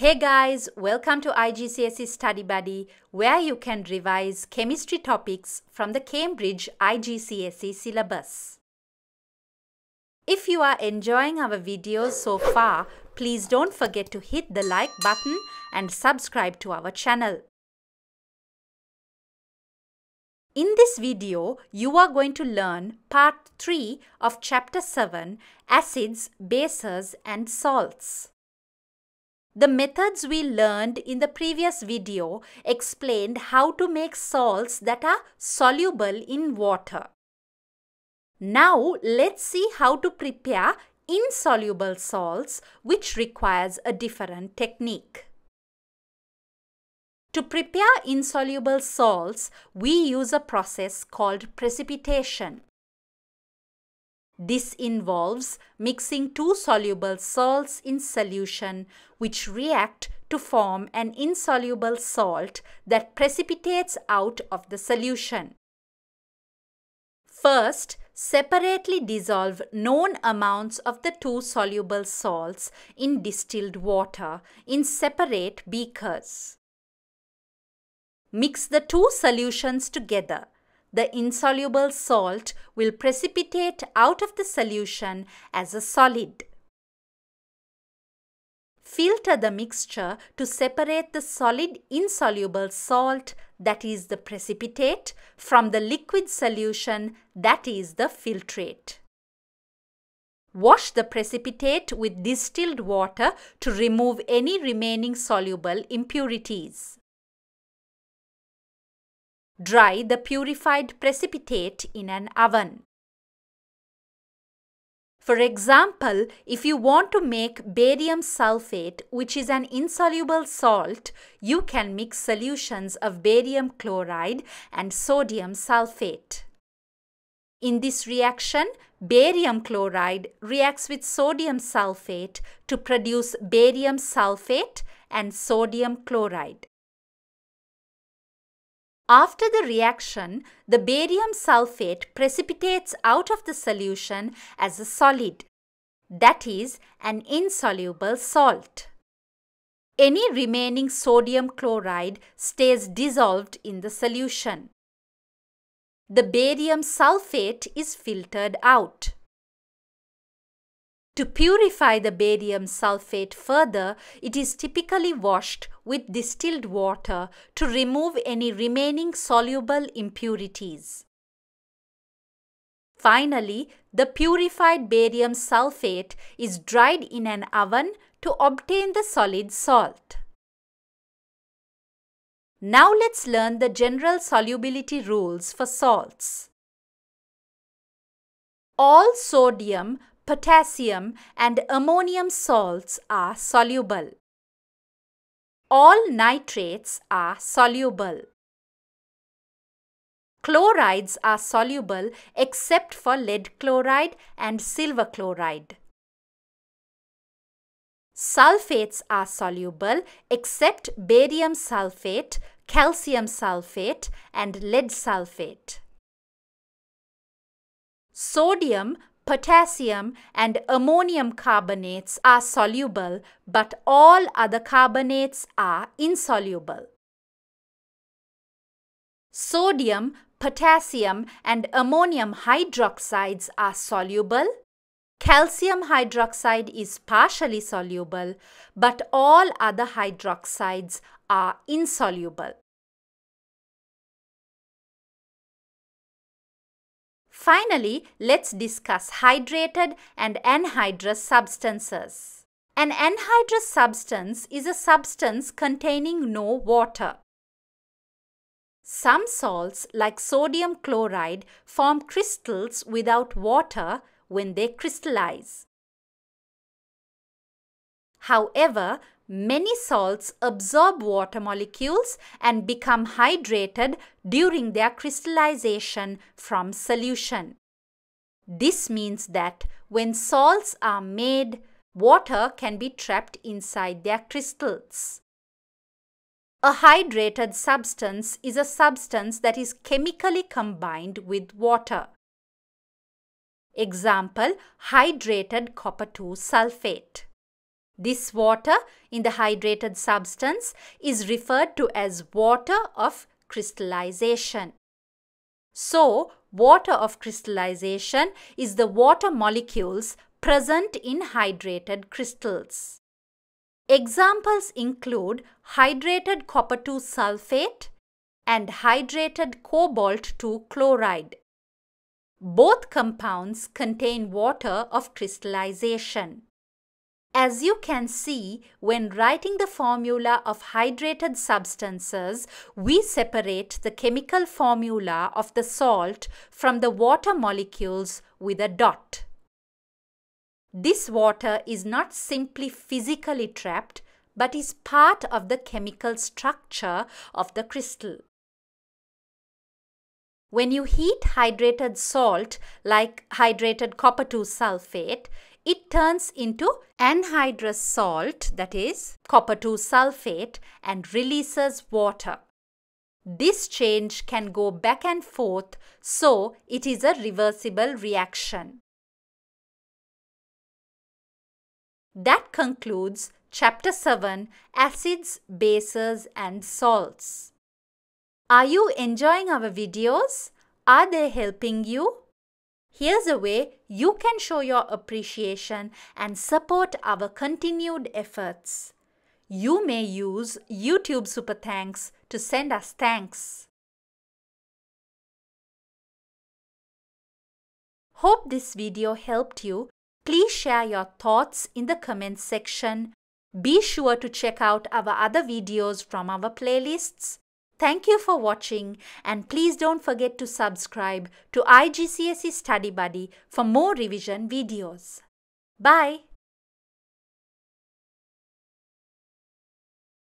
Hey guys, welcome to IGCSE Study Buddy, where you can revise chemistry topics from the Cambridge IGCSE syllabus. If you are enjoying our videos so far, please don't forget to hit the like button and subscribe to our channel. In this video, you are going to learn part 3 of chapter 7, Acids, Bases and Salts. The methods we learned in the previous video explained how to make salts that are soluble in water. Now let's see how to prepare insoluble salts which requires a different technique. To prepare insoluble salts, we use a process called precipitation. This involves mixing two soluble salts in solution which react to form an insoluble salt that precipitates out of the solution. First, separately dissolve known amounts of the two soluble salts in distilled water in separate beakers. Mix the two solutions together the insoluble salt will precipitate out of the solution as a solid. Filter the mixture to separate the solid insoluble salt that is the precipitate from the liquid solution that is the filtrate. Wash the precipitate with distilled water to remove any remaining soluble impurities. Dry the purified precipitate in an oven. For example, if you want to make barium sulfate, which is an insoluble salt, you can mix solutions of barium chloride and sodium sulfate. In this reaction, barium chloride reacts with sodium sulfate to produce barium sulfate and sodium chloride. After the reaction, the barium sulfate precipitates out of the solution as a solid, that is, an insoluble salt. Any remaining sodium chloride stays dissolved in the solution. The barium sulfate is filtered out. To purify the barium sulfate further, it is typically washed with distilled water to remove any remaining soluble impurities. Finally, the purified barium sulfate is dried in an oven to obtain the solid salt. Now let's learn the general solubility rules for salts. All sodium potassium and ammonium salts are soluble. All nitrates are soluble. Chlorides are soluble except for lead chloride and silver chloride. Sulfates are soluble except barium sulfate, calcium sulfate and lead sulfate. Sodium, potassium and ammonium carbonates are soluble, but all other carbonates are insoluble. Sodium, potassium and ammonium hydroxides are soluble. Calcium hydroxide is partially soluble, but all other hydroxides are insoluble. Finally, let's discuss hydrated and anhydrous substances. An anhydrous substance is a substance containing no water. Some salts like sodium chloride form crystals without water when they crystallize. However, Many salts absorb water molecules and become hydrated during their crystallization from solution. This means that when salts are made, water can be trapped inside their crystals. A hydrated substance is a substance that is chemically combined with water. Example, hydrated copper 2 sulfate. This water in the hydrated substance is referred to as water of crystallization. So, water of crystallization is the water molecules present in hydrated crystals. Examples include hydrated copper 2 sulfate and hydrated cobalt 2 chloride. Both compounds contain water of crystallization. As you can see, when writing the formula of hydrated substances, we separate the chemical formula of the salt from the water molecules with a dot. This water is not simply physically trapped, but is part of the chemical structure of the crystal. When you heat hydrated salt like hydrated copper 2 sulfate, it turns into anhydrous salt that is copper 2 sulfate and releases water. This change can go back and forth so it is a reversible reaction. That concludes Chapter 7 Acids, Bases and Salts. Are you enjoying our videos? Are they helping you? Here's a way you can show your appreciation and support our continued efforts. You may use YouTube Super Thanks to send us thanks. Hope this video helped you Please share your thoughts in the comments section. Be sure to check out our other videos from our playlists. Thank you for watching and please don't forget to subscribe to IGCSE Study Buddy for more revision videos. Bye.